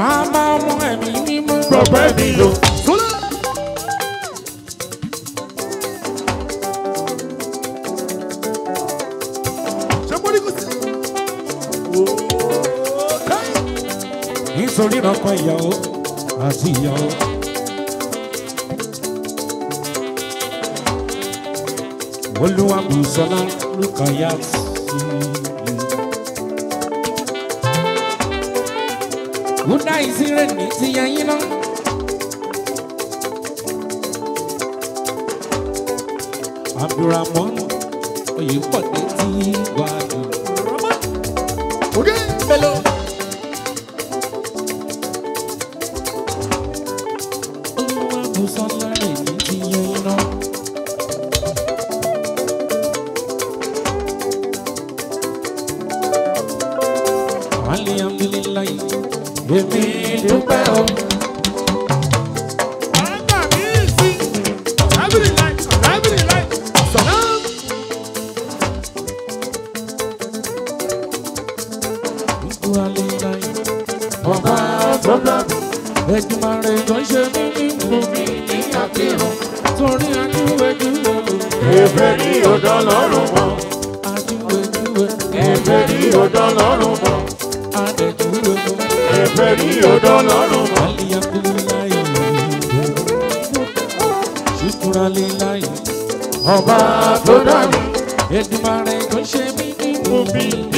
Màmá ọmọ ẹ̀mí mímú. Gbọ̀gbẹ́ mi lò. Nítorí ọkọ ìyàwó àti ìyàwó. Olúwa Bùsọ́lá Lukayat. I Bunda isire ni ti yayin lọ. Abdulrahman Oyèpọ̀dé ti wà lù. Òde mélòó. Olúwàbùsọ̀lá èmi ti yayin lọ. Alihamdulilayi èmi dúpẹ́ o. Ọba problem, Èdùmàrè ló ń ṣe mí ní ìfúnmi ní àfihàn. Torí àdúwẹ̀dù omi. Èfè ní ọ̀dọ́ lọ́rùn wọn. Àdúwẹ̀dù omi. Èfè ní ọ̀dọ́ lọ́rùn wọn ìfẹ́ ní ọ̀dọ̀ Ọlọ́run mọ́. ọba tó dá mi. Èdùmàrè kò ṣe mí ní gbòmí.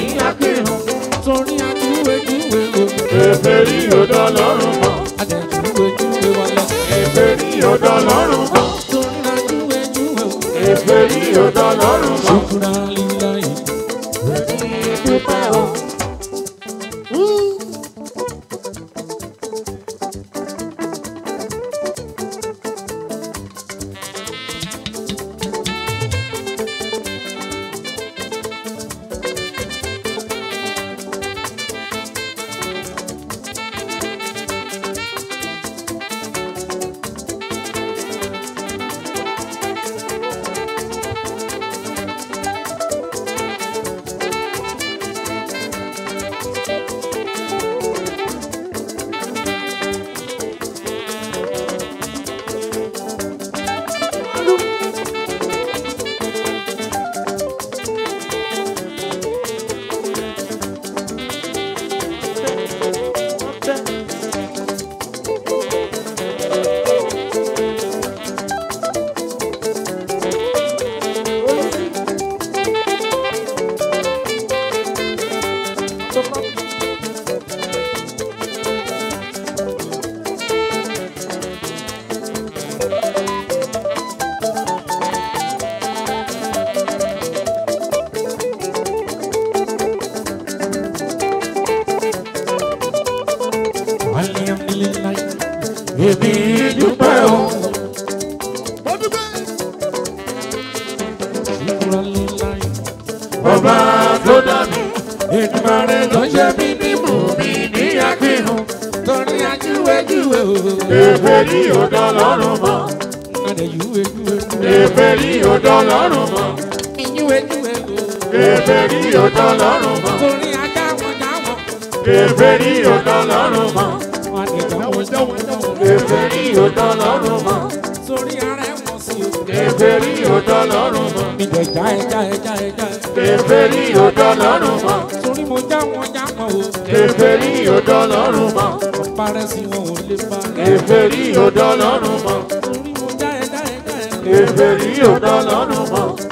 ọba tó dá mi ìdìbò rẹ ló ṣe mí ní mùmí ní àfihàn torí ajúwèjúwe o. èfè rí odò lọ́rùn mọ́. èfè rí odò lọ́rùn mọ́. ìjúwèjúwe o. èfè rí odò lọ́rùn mọ́. torí ajá wọn dá wọn. èfè rí odò lọ́rùn mọ́. dán lọ́rùn mọ́. Èfèrí ò dán lọ́rùn mọ́.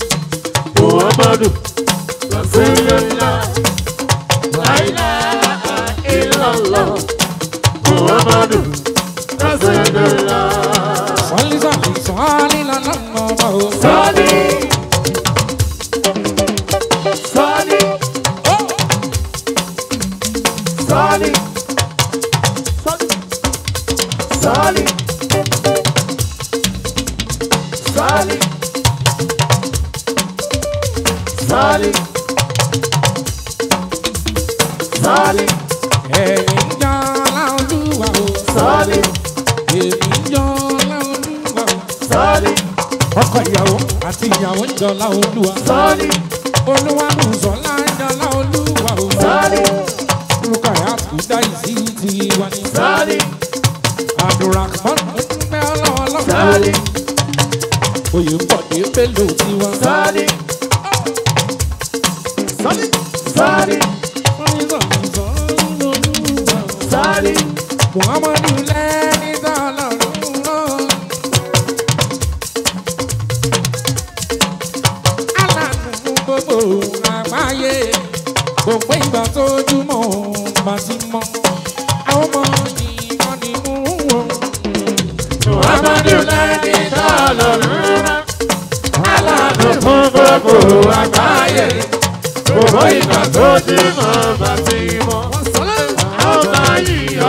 sọ́ọ̀lì. ẹ̀yìn jọ láolúwa o. sọ́ọ̀lì. ẹ̀yìn jọ láolúwa o. sọ́ọ̀lì. ọkọ ìyàwó àti ìyàwó ń jọ láolúwa. sọ́ọ̀lì. olúwa ló ń sọ láńjọ láolúwa o. sọ́ọ̀lì. olùkọ́ àyà kò dá ìsí tiwa ni. sọ́ọ̀lì. àdúrà kan ló ń pẹ́ sọ́ọ̀lì. oyè ń bọ̀ dé pẹ̀lú tiwa. sọ́ọ̀lì. sọ́ọ̀lì. sọ́ọ̀lì. Muhammadu lẹ́ni tọ́lọ̀ rúró. Alànà fún gbogbo àgbáyé gbogbo ìgbà tójúmọ́ bá ti mọ́. Àwọn ọmọ nìkan ni mú wọn. Muhammadu lẹ́ni tọ́lọ̀ rúró. Alànà fún gbogbo àgbáyé gbogbo ìgbà tójúmọ́ bá ti mọ́.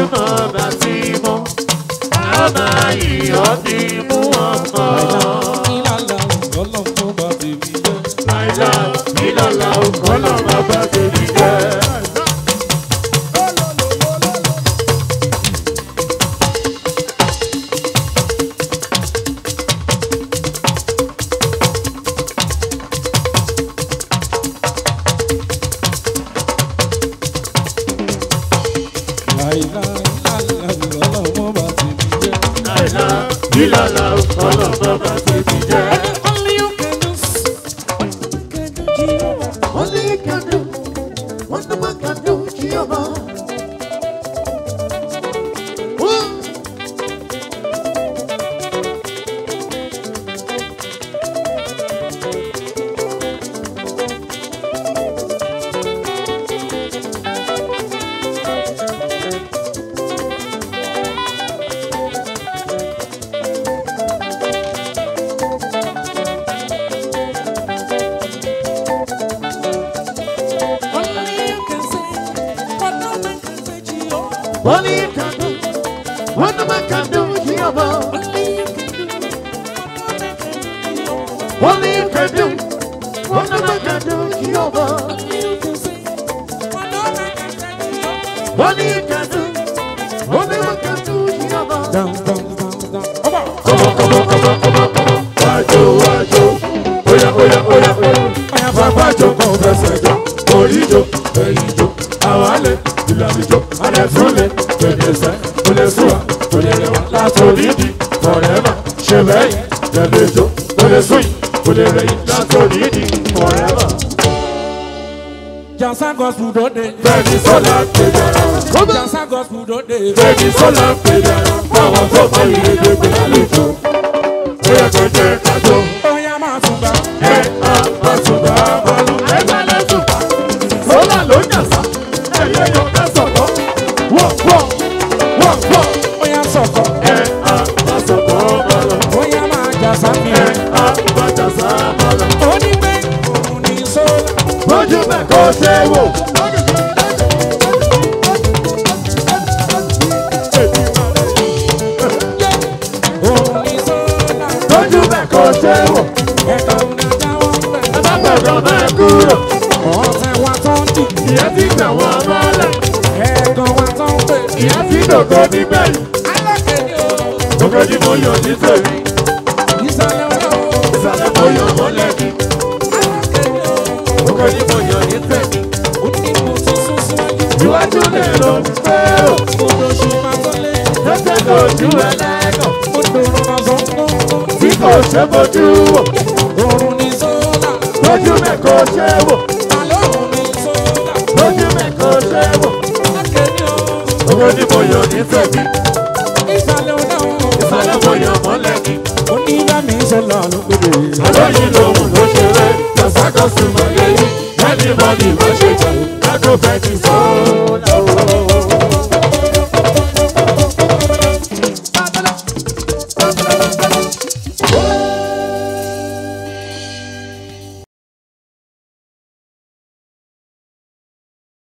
mọ̀ bá ti mọ̀ a nílàlà ọlọ́bàbà. What you can do, what the man can do, Jehovah. What you can do, what the man can do, Jehovah. What you can do, what the man can do, Jansa gospel don't they? Bẹ́ẹ̀ni sọ́lá pé dára. Jansa gospel don't they? Bẹ́ẹ̀ni sọ́lá pé dára. Báwọn tó bá yìí lè gbé lálejò. Bóyá tó jẹ́ kájọ. Bóyá máa tún gbà. Ẹ á máa tún gbà balù. Ẹ gbà lẹ́sùn. Sọ́lá ló jàsá. Ẹ̀yẹ́ yọ bẹ́sọ̀ lọ. Wọ́n wọ́n wọ́n wọ́n. kúrò. ọ̀sẹ̀ wa tó ń dì ìyá ti gbà wọ́n mọ́lẹ̀. ẹ̀gàn wa tó ń pè ìyá ti dògbò níbẹ̀ yìí. alákẹ́ni o. gbogbo ní mo yàn ní tèmi. ìsàlẹ̀ wa o. ìsàlẹ̀ mo yàn mọ́lẹ̀ mi. alákẹ́ni o. gbogbo ní mo yàn ní tèmi. ó ní mo tún sún síwájú. iwájú lè lọ sí o. mo lọ ṣe máa tọ́lé. tẹ́tẹ́ lójú ẹlẹ́gàn. ó dòrò kan sọ́kún. tí lójú mi kò ṣe wò. àlóhùn mi tó dà. lójú mi kò ṣe wò. akéde o. owó ni mo yọ ní tẹ̀mí. ìsàlẹ̀ ọ̀dàwọ̀n. ìsàlẹ̀ mo yọ mọ́lẹ̀ ni. ó ní bá mi ṣe lọ lókùnrin. àlóyìn lòun ló ṣe rẹ̀ lọ́sàkọ́sùn mọ̀ yẹ́yìn. mẹ́lì mọ́lì ló ṣe jẹun. lágbo fẹ́ẹ́ ti